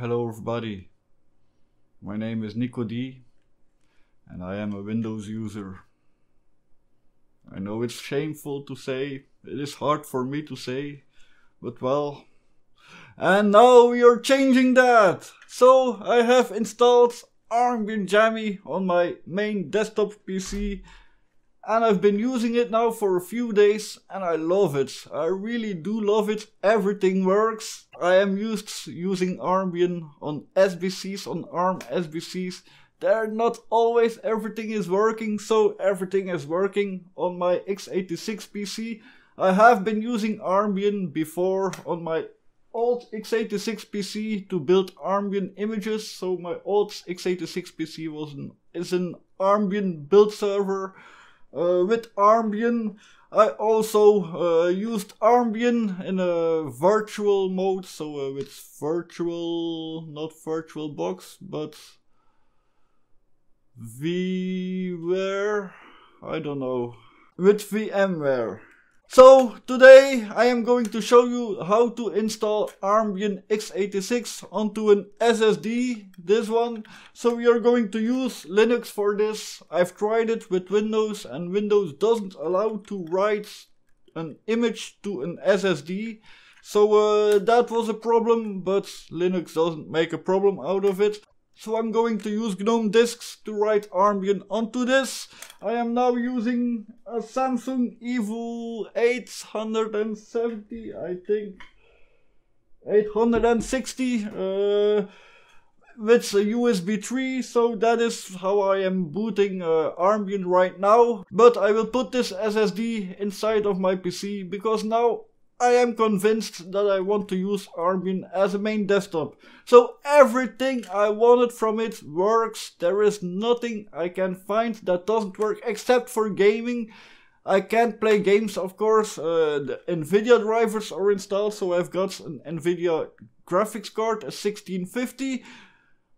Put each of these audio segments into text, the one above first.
Hello everybody. My name is Nico D and I am a Windows user. I know it's shameful to say, it is hard for me to say, but well. And now we are changing that! So I have installed Armbian Jammy on my main desktop PC and I've been using it now for a few days and I love it. I really do love it. Everything works. I am used using Armbian on SBCs, on ARM SBCs. They're not always everything is working, so everything is working on my x86 PC. I have been using Armbian before on my old x86 PC to build Armbian images. So my old x86 PC was an, is an Armbian build server with Armbian. I also uh, used Armbian in a virtual mode, so uh, with virtual, not VirtualBox, but VMware, I don't know, with VMware. So today I am going to show you how to install Armbian x86 onto an SSD, this one. So we are going to use Linux for this. I've tried it with Windows and Windows doesn't allow to write an image to an SSD. So uh, that was a problem, but Linux doesn't make a problem out of it. So I'm going to use GNOME disks to write Armbian onto this. I am now using a Samsung Evo 870, I think. 860 uh, with a USB 3, so that is how I am booting uh, Armbian right now. But I will put this SSD inside of my PC because now I am convinced that I want to use Armbian as a main desktop. So everything I wanted from it works. There is nothing I can find that doesn't work except for gaming. I can't play games, of course. Uh, the NVIDIA drivers are installed, so I've got an NVIDIA graphics card, a 1650.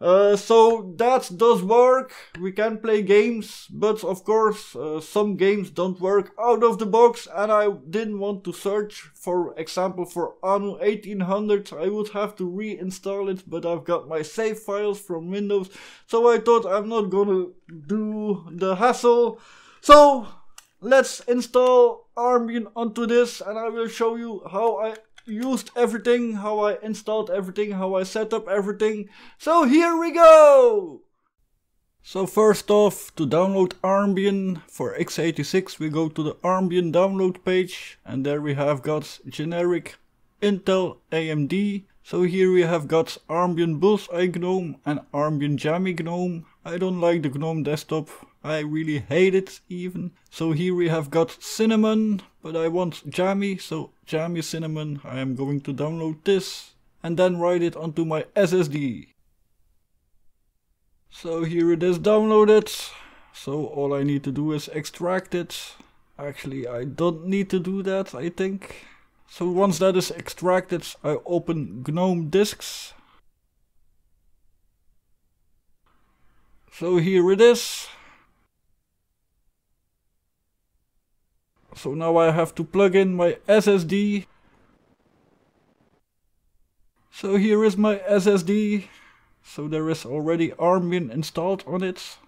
Uh, so that does work. We can play games, but of course, uh, some games don't work out of the box. And I didn't want to search, for example, for Anno 1800. I would have to reinstall it, but I've got my save files from Windows. So I thought I'm not gonna do the hassle. So let's install Armbian onto this, and I will show you how I used everything, how I installed everything, how I set up everything. So here we go! So first off, to download Armbian for x86 we go to the Armbian download page and there we have got generic Intel AMD. So here we have got Armbian Bullseye GNOME and Armbian Jammy GNOME. I don't like the GNOME desktop, I really hate it even. So here we have got Cinnamon, but I want Jammy, so Jammy Cinnamon. I am going to download this and then write it onto my SSD. So here it is downloaded. So all I need to do is extract it. Actually, I don't need to do that, I think. So once that is extracted, I open GNOME disks. So here it is. So now I have to plug in my SSD. So here is my SSD. So there is already Armbian installed on it.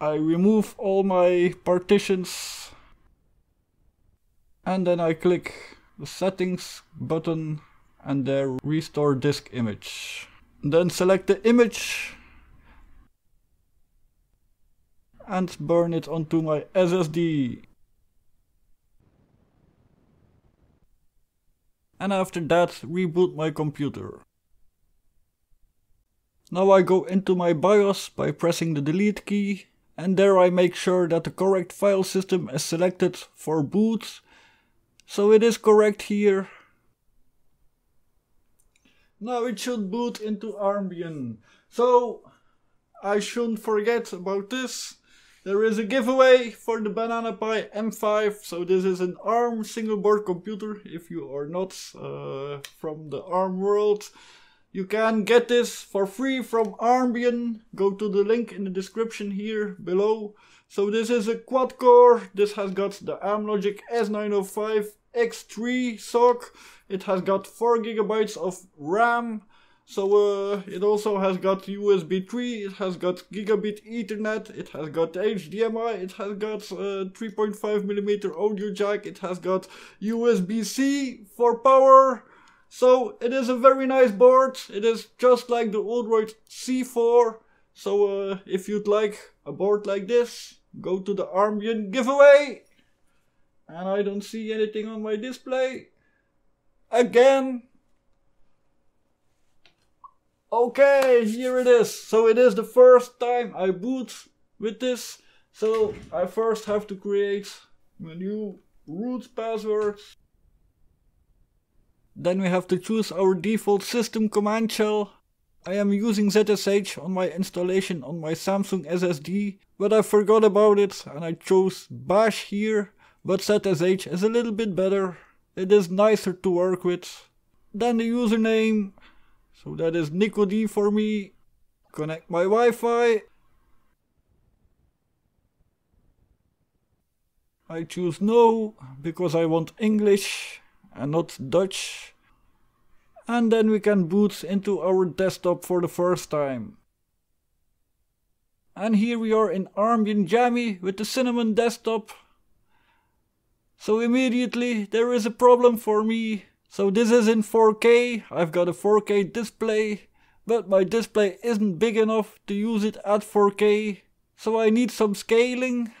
I remove all my partitions. And then I click the settings button and there restore disk image. Then select the image and burn it onto my SSD. And after that reboot my computer. Now I go into my BIOS by pressing the delete key and there I make sure that the correct file system is selected for boot. So it is correct here. Now it should boot into Armbian. So I shouldn't forget about this. There is a giveaway for the Banana Pi M5. So this is an ARM single board computer. If you are not uh, from the ARM world, you can get this for free from Armbian. Go to the link in the description here below. So this is a quad core. This has got the Amlogic S905 X3 SoC. It has got 4 gigabytes of RAM. So uh, it also has got USB 3, it has got gigabit ethernet, it has got HDMI, it has got uh, 3.5 millimeter audio jack, it has got USB-C for power. So it is a very nice board. It is just like the Odroid C4. So uh, if you'd like a board like this, go to the Armbian giveaway. And I don't see anything on my display. Again. Okay, here it is. So it is the first time I boot with this. So I first have to create a new root password. Then we have to choose our default system command shell. I am using ZSH on my installation on my Samsung SSD, but I forgot about it and I chose bash here, but ZSH is a little bit better. It is nicer to work with. Then the username, so that is NicoD for me. Connect my Wi-Fi. I choose no, because I want English and not Dutch. And then we can boot into our desktop for the first time. And here we are in Armbian Jammy with the Cinnamon desktop. So immediately there is a problem for me. So this is in 4K, I've got a 4K display, but my display isn't big enough to use it at 4K. So I need some scaling,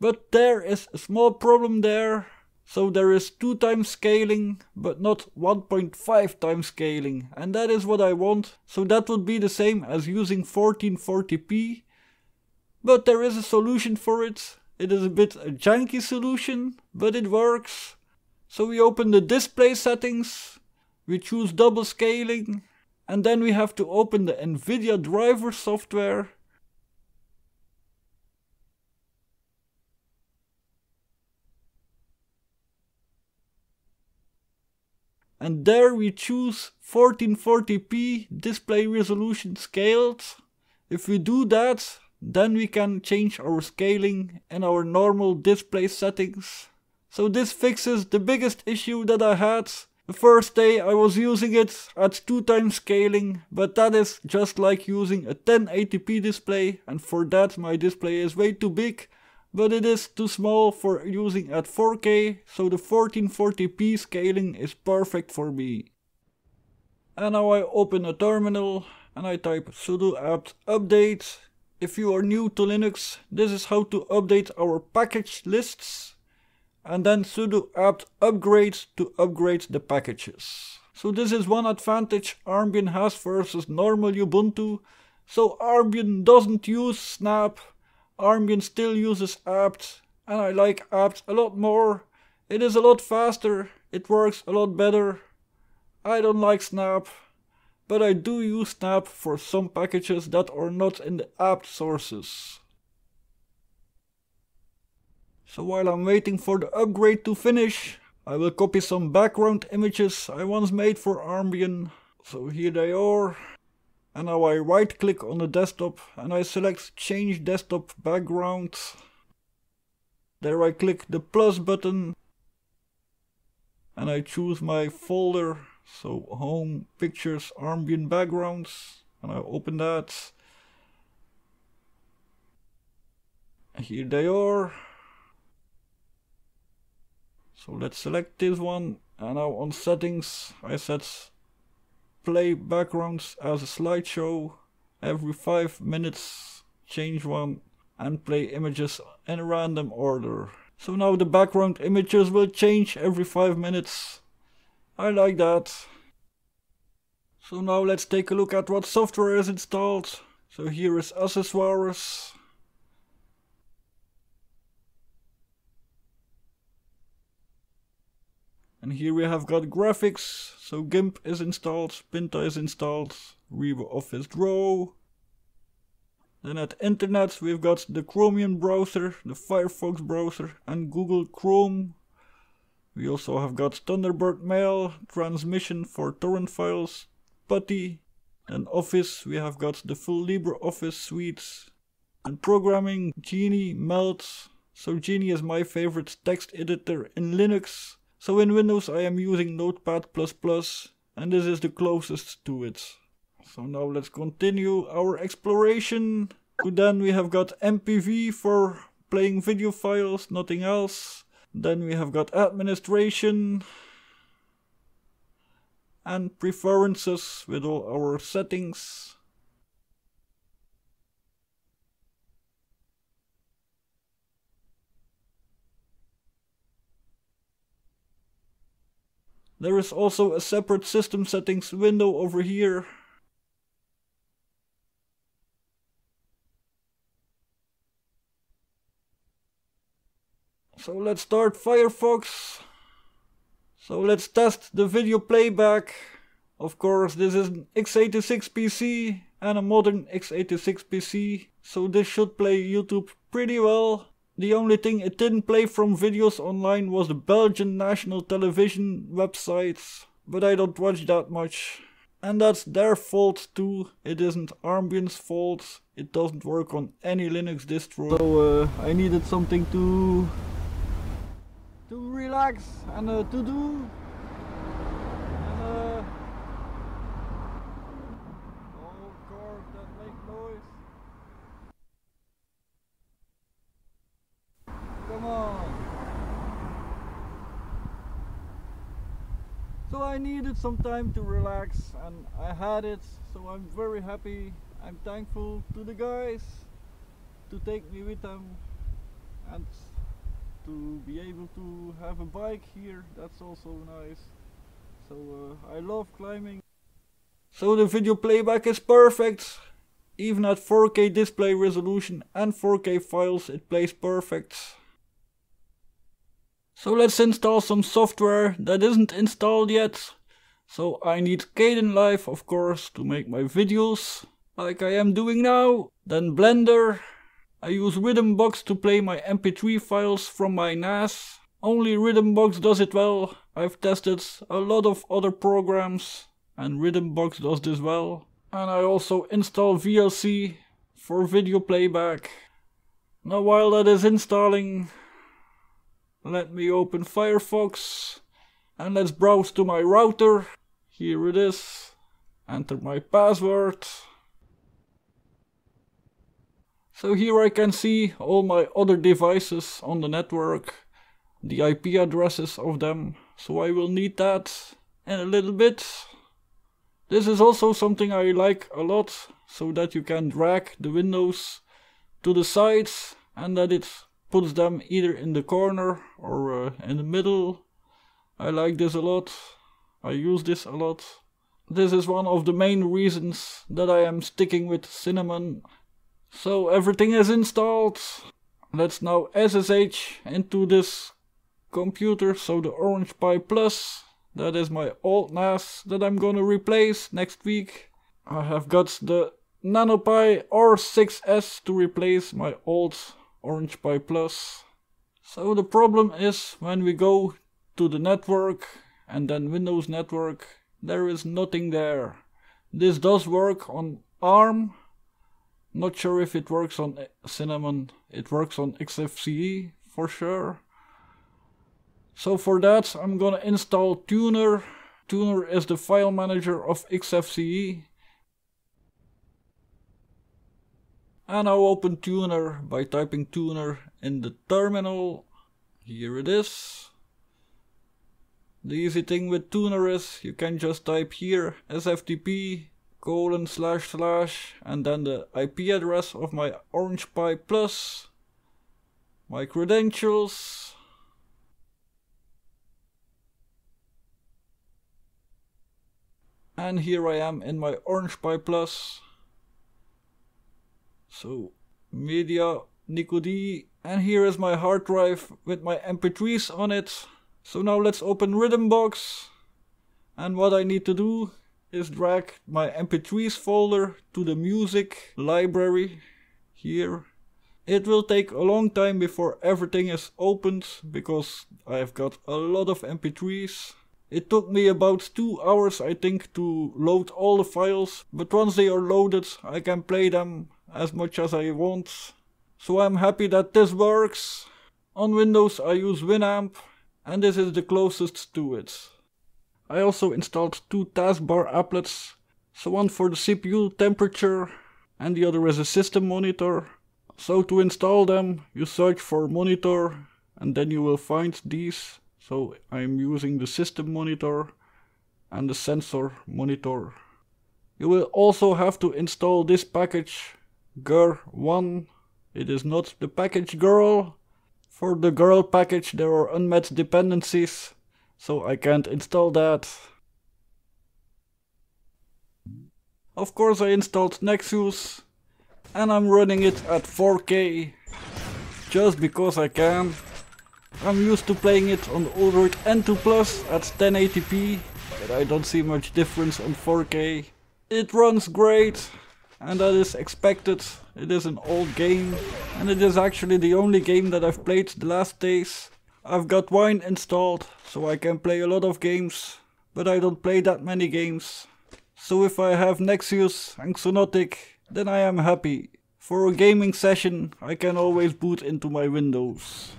but there is a small problem there. So there is 2 times scaling, but not 1.5 times scaling. And that is what I want. So that would be the same as using 1440p. But there is a solution for it. It is a bit a janky solution, but it works. So we open the display settings. We choose double scaling. And then we have to open the NVIDIA driver software and there we choose 1440p display resolution scaled. If we do that, then we can change our scaling in our normal display settings. So this fixes the biggest issue that I had. The first day I was using it at 2 times scaling, but that is just like using a 1080p display and for that my display is way too big but it is too small for using at 4K, so the 1440p scaling is perfect for me. And now I open a terminal and I type sudo apt update. If you are new to Linux, this is how to update our package lists. And then sudo apt upgrade to upgrade the packages. So this is one advantage Armbian has versus normal Ubuntu. So Armbian doesn't use snap Armbian still uses apt and I like apt a lot more. It is a lot faster, it works a lot better. I don't like snap, but I do use snap for some packages that are not in the apt sources. So while I'm waiting for the upgrade to finish, I will copy some background images I once made for Armbian. So here they are. And now I right click on the desktop and I select change desktop background. There I click the plus button and I choose my folder. So home, pictures, Armbian backgrounds and I open that. Here they are. So let's select this one and now on settings I set play backgrounds as a slideshow every 5 minutes change one and play images in a random order. So now the background images will change every 5 minutes. I like that. So now let's take a look at what software is installed. So here is accessoires. And here we have got graphics. So GIMP is installed, Pinta is installed, Office Draw. Then at internet we've got the Chromium browser, the Firefox browser and Google Chrome. We also have got Thunderbird Mail, transmission for torrent files, PuTTY, and Office we have got the full LibreOffice suite. And programming, Geany, Meld. So Geany is my favorite text editor in Linux. So in Windows I am using Notepad++ and this is the closest to it. So now let's continue our exploration. Then we have got MPV for playing video files, nothing else. Then we have got administration and preferences with all our settings. There is also a separate system settings window over here. So let's start Firefox. So let's test the video playback. Of course this is an x86 PC and a modern x86 PC. So this should play YouTube pretty well. The only thing it didn't play from videos online was the Belgian national television websites, but I don't watch that much. And that's their fault too, it isn't Armbian's fault, it doesn't work on any Linux distro. So uh, I needed something to to relax and uh, to do So I needed some time to relax and I had it so I'm very happy. I'm thankful to the guys to take me with them and to be able to have a bike here. That's also nice. So uh, I love climbing. So the video playback is perfect. Even at 4K display resolution and 4K files it plays perfect so let's install some software that isn't installed yet. So I need Kdenlive of course to make my videos, like I am doing now. Then Blender. I use Rhythmbox to play my mp3 files from my NAS. Only Rhythmbox does it well. I've tested a lot of other programs and Rhythmbox does this well. And I also install VLC for video playback. Now while that is installing, let me open Firefox and let's browse to my router. Here it is. Enter my password. So here I can see all my other devices on the network, the IP addresses of them, so I will need that in a little bit. This is also something I like a lot, so that you can drag the windows to the sides and that it puts them either in the corner or uh, in the middle. I like this a lot. I use this a lot. This is one of the main reasons that I am sticking with Cinnamon. So everything is installed. Let's now SSH into this computer. So the Orange Pi Plus. That is my old NAS that I'm gonna replace next week. I have got the NanoPi R6S to replace my old Orange Pi Plus. So the problem is when we go to the network and then Windows network, there is nothing there. This does work on ARM. Not sure if it works on Cinnamon. It works on XFCE for sure. So for that I'm gonna install Thunar. Thunar is the file manager of XFCE And I'll open Thunar by typing Thunar in the terminal. Here it is. The easy thing with Thunar is you can just type here sftp colon slash slash and then the IP address of my Orange Pi Plus, my credentials, and here I am in my Orange Pi Plus. So media Nicodi and here is my hard drive with my mp3s on it. So now let's open Rhythmbox and what I need to do is drag my mp3s folder to the music library here. It will take a long time before everything is opened because I've got a lot of mp3s. It took me about 2 hours I think to load all the files, but once they are loaded I can play them as much as I want. So I'm happy that this works. On Windows I use Winamp and this is the closest to it. I also installed two taskbar applets, so one for the CPU temperature and the other is a system monitor. So to install them you search for monitor and then you will find these. So I'm using the system monitor and the sensor monitor. You will also have to install this package GUR1. It is not the package girl. For the girl package there are unmet dependencies, so I can't install that. Of course I installed Nexuiz and I'm running it at 4K just because I can. I'm used to playing it on Odroid N2 Plus at 1080p but I don't see much difference on 4K. It runs great and that is expected. It is an old game and it is actually the only game that I've played the last days. I've got Wine installed so I can play a lot of games but I don't play that many games. So if I have Nexuiz and Xonotic then I am happy. For a gaming session I can always boot into my Windows.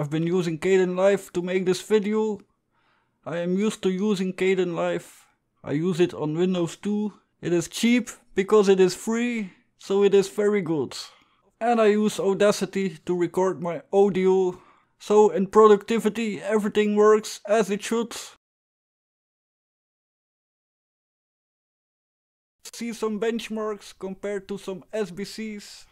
I've been using Kdenlive to make this video. I am used to using Kdenlive. I use it on Windows 2. It is cheap because it is free, so it is very good. And I use Audacity to record my audio. So in productivity everything works as it should. See some benchmarks compared to some SBCs.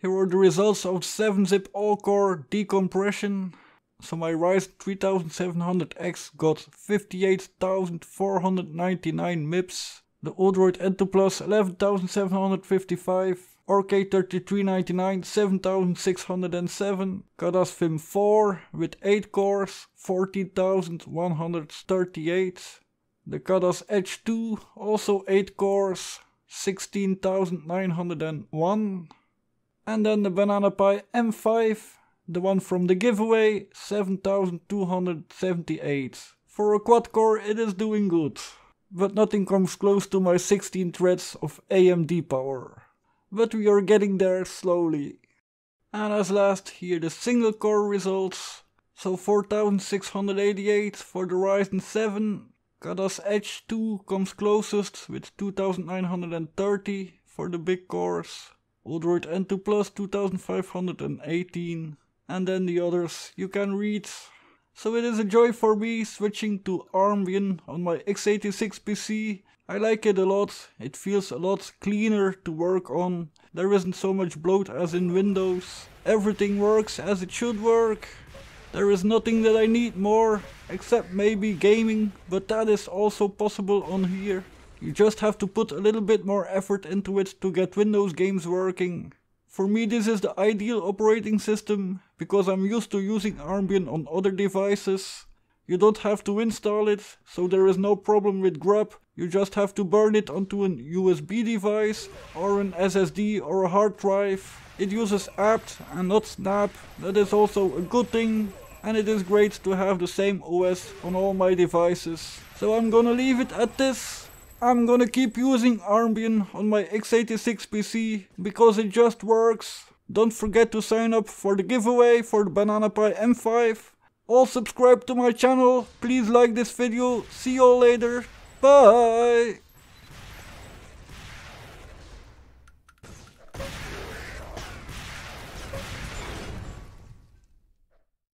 Here are the results of 7-zip all-core decompression. So my Ryzen 3700X got 58,499 MIPS. The Odroid N2 Plus 11,755. RK3399 7607. Khadas VIM 4 with 8 cores 14,138. The Khadas Edge 2 also 8 cores 16,901. And then the Banana Pi M5, the one from the giveaway, 7278. For a quad core it is doing good, but nothing comes close to my 16 threads of AMD power. But we are getting there slowly. And as last, here the single core results. So 4688 for the Ryzen 7. Khadas Edge 2 comes closest with 2930 for the big cores. Odroid N2 Plus 2518 and then the others you can read. So it is a joy for me switching to Armbian on my x86 PC. I like it a lot, it feels a lot cleaner to work on. There isn't so much bloat as in Windows. Everything works as it should work. There is nothing that I need more, except maybe gaming, but that is also possible on here. You just have to put a little bit more effort into it to get Windows games working. For me this is the ideal operating system, because I'm used to using Armbian on other devices. You don't have to install it, so there is no problem with grub. You just have to burn it onto an USB device, or an SSD or a hard drive. It uses apt and not snap, that is also a good thing. And it is great to have the same OS on all my devices. So I'm gonna leave it at this. I'm gonna keep using Armbian on my x86 PC because it just works. Don't forget to sign up for the giveaway for the Banana Pi M5. All subscribe to my channel, please like this video, see you all later, bye!